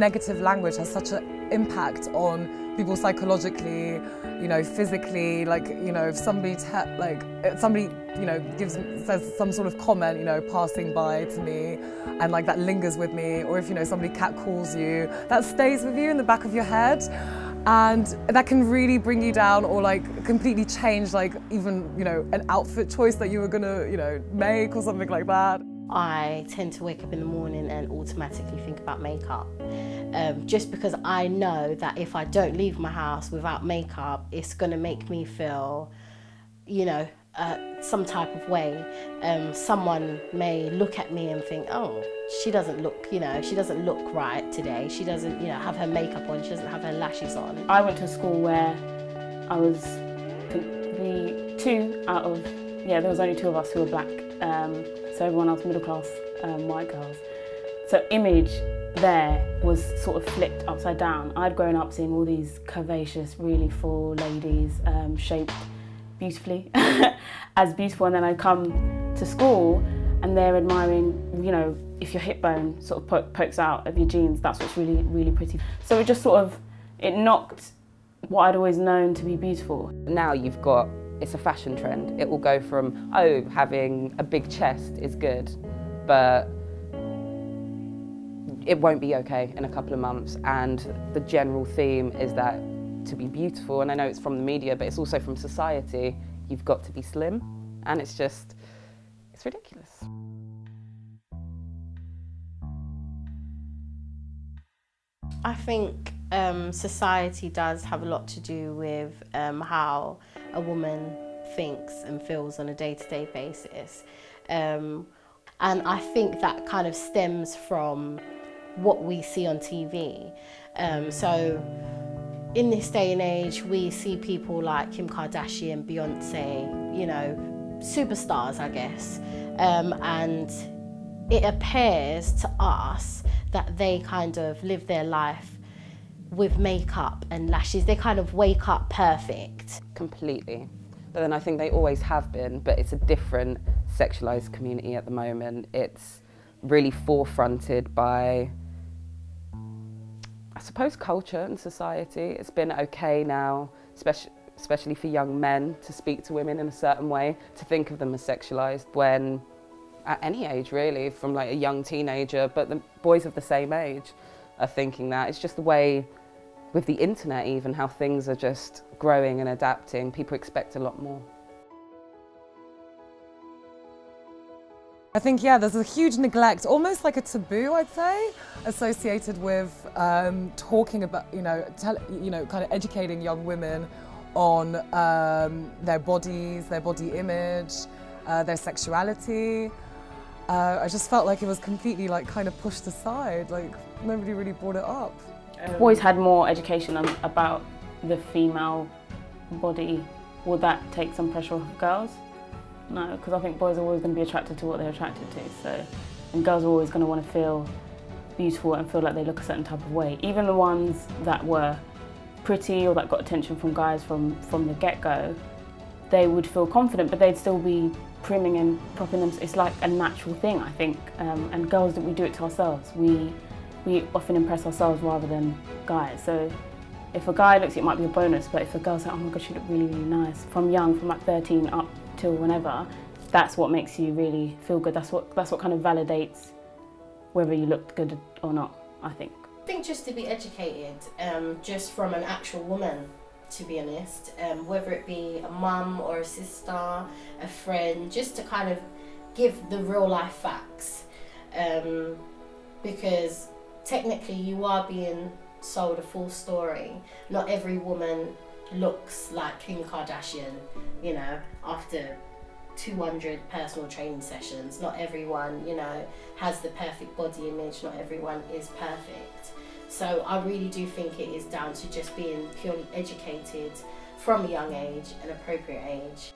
negative language has such an impact on people psychologically, you know, physically. Like, you know, if somebody like if somebody, you know, gives says some sort of comment, you know, passing by to me, and like that lingers with me, or if you know somebody cat calls you, that stays with you in the back of your head and that can really bring you down or like completely change like even you know an outfit choice that you were gonna you know make or something like that I tend to wake up in the morning and automatically think about makeup. Um, just because I know that if I don't leave my house without makeup, it's going to make me feel, you know, uh, some type of way. Um, someone may look at me and think, oh, she doesn't look, you know, she doesn't look right today. She doesn't, you know, have her makeup on. She doesn't have her lashes on. I went to school where I was the two out of, yeah, there was only two of us who were black. Um, so everyone else middle class um, white girls. So image there was sort of flipped upside down. I'd grown up seeing all these curvaceous, really full ladies um, shaped beautifully, as beautiful, and then I come to school and they're admiring, you know, if your hip bone sort of po pokes out of your jeans, that's what's really, really pretty. So it just sort of, it knocked what I'd always known to be beautiful. Now you've got it's a fashion trend. It will go from, oh, having a big chest is good, but it won't be okay in a couple of months. And the general theme is that to be beautiful, and I know it's from the media, but it's also from society, you've got to be slim. And it's just, it's ridiculous. I think um, society does have a lot to do with um, how a woman thinks and feels on a day-to-day -day basis. Um, and I think that kind of stems from what we see on TV. Um, so in this day and age, we see people like Kim Kardashian, Beyonce, you know, superstars, I guess. Um, and it appears to us that they kind of live their life with makeup and lashes. They kind of wake up perfect. Completely. But then I think they always have been, but it's a different sexualized community at the moment. It's really forefronted by, I suppose, culture and society. It's been okay now, especially especially for young men to speak to women in a certain way, to think of them as sexualized when at any age really, from like a young teenager, but the boys of the same age are thinking that. It's just the way with the internet even, how things are just growing and adapting, people expect a lot more. I think, yeah, there's a huge neglect, almost like a taboo, I'd say, associated with um, talking about, you know, you know, kind of educating young women on um, their bodies, their body image, uh, their sexuality. Uh, I just felt like it was completely like kind of pushed aside, like nobody really brought it up. Um, Boys had more education about the female body. Would that take some pressure off girls? No, because I think boys are always going to be attracted to what they're attracted to. So, and girls are always going to want to feel beautiful and feel like they look a certain type of way. Even the ones that were pretty or that got attention from guys from, from the get-go, they would feel confident, but they'd still be priming and propping them. It's like a natural thing, I think. Um, and girls, that we do it to ourselves. We we often impress ourselves rather than guys. So if a guy looks, it might be a bonus, but if a girl's like, oh my god, you look really, really nice, from young, from like 13 up till whenever, that's what makes you really feel good. That's what, that's what kind of validates whether you looked good or not, I think. I think just to be educated, um, just from an actual woman, to be honest, um, whether it be a mum or a sister, a friend, just to kind of give the real life facts. Um, because technically you are being sold a full story. Not every woman looks like Kim Kardashian, you know, after 200 personal training sessions. Not everyone, you know, has the perfect body image. Not everyone is perfect. So I really do think it is down to just being purely educated from a young age, an appropriate age.